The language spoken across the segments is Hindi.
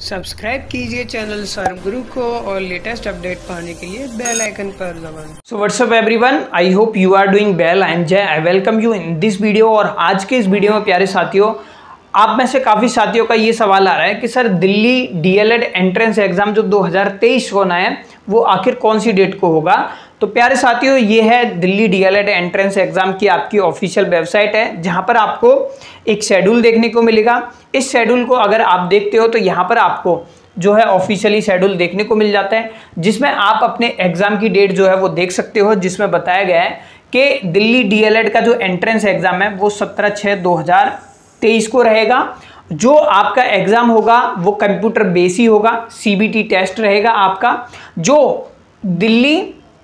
सब्सक्राइब कीजिए चैनल सर्व गुरु को और लेटेस्ट अपडेट पाने के लिए बेल आइकन पर दबाएँ। So what's up everyone I hope you are doing well I am Jay. I welcome you in this video और आज के इस वीडियो में, प्यारे साथियों, आप में से काफ़ी साथियों का ये सवाल आ रहा है कि, sir, Delhi DElEd entrance exam जो 2023 होना है, वो आखिर कौन सी डेट को होगा? तो प्यारे साथियों, ये है दिल्ली डीएलएड एंट्रेंस एग्ज़ाम की आपकी ऑफिशियल वेबसाइट है, जहाँ पर आपको एक शेड्यूल देखने को मिलेगा। इस शेड्यूल को अगर आप देखते हो तो यहाँ पर आपको जो है ऑफिशियली शेड्यूल देखने को मिल जाता है, जिसमें आप अपने एग्ज़ाम की डेट जो है वो देख सकते हो, जिसमें बताया गया है कि दिल्ली डीएलएड का जो एंट्रेंस एग्ज़ाम है, वो सत्रह छः दो हज़ार तेईस को रहेगा। जो आपका एग्ज़ाम होगा, वो कंप्यूटर बेस ही होगा सीबीटी टेस्ट रहेगा आपका। जो दिल्ली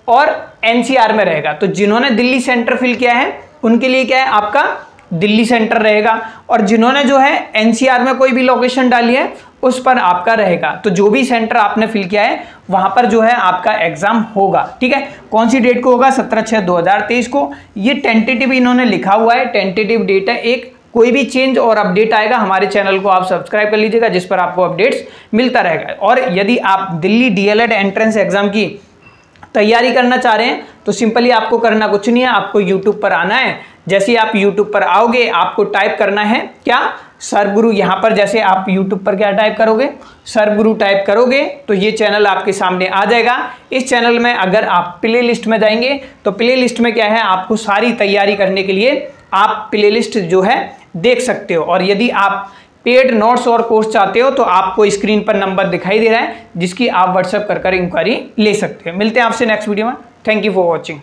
और एनसीआर में रहेगा। तो जिन्होंने दिल्ली सेंटर फिल किया है, उनके लिए क्या है? आपका दिल्ली सेंटर रहेगा। और जिन्होंने जो है एनसीआर में कोई भी लोकेशन डाली है, उस पर आपका रहेगा। तो जो भी सेंटर आपने फिल किया है, वहाँ पर जो है आपका एग्ज़ाम होगा। ठीक है? कौन सी डेट को होगा? सत्रह छः दो हज़ार तेईस को। ये टेंटेटिव इन्होंने लिखा हुआ है। टेंटेटिव डेट है एक। कोई भी चेंज और अपडेट आएगा, हमारे चैनल को आप सब्सक्राइब कर लीजिएगा, जिस पर आपको अपडेट्स मिलता रहेगा। और यदि आप दिल्ली डीएलएड एंट्रेंस एग्ज़ाम की तैयारी करना चाह रहे हैं तो सिंपली आपको करना कुछ नहीं है, आपको यूट्यूब पर आना है। जैसे आप यूट्यूब पर आओगे, आपको टाइप करना है, क्या? सरगुरु यहाँ पर, जैसे आप यूट्यूब पर क्या टाइप करोगे? सरगुरु टाइप करोगे तो ये चैनल आपके सामने आ जाएगा। इस चैनल में अगर आप प्ले लिस्ट में जाएँगे तो प्ले लिस्ट में क्या है, आपको सारी तैयारी करने के लिए आप प्ले लिस्ट जो है देख सकते हो। और यदि आप पेड नोट्स और कोर्स चाहते हो तो आपको स्क्रीन पर नंबर दिखाई दे रहा है, जिसकी आप व्हाट्सएप कर कर इंक्वायरी ले सकते हो। मिलते हैं आपसे नेक्स्ट वीडियो में। Thank you for watching